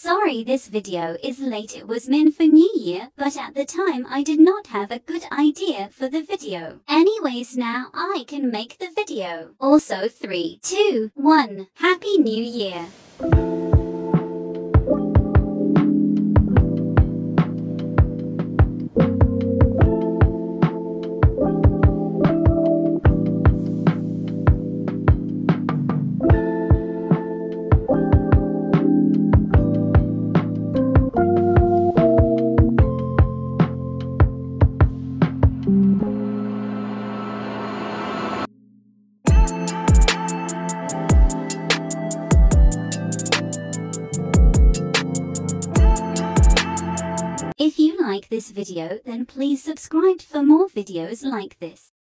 Sorry this video is late it was meant for New Year, but at the time I did not have a good idea for the video. Anyways now I can make the video. Also 3, 2, 1, Happy New Year! If you like this video then please subscribe for more videos like this.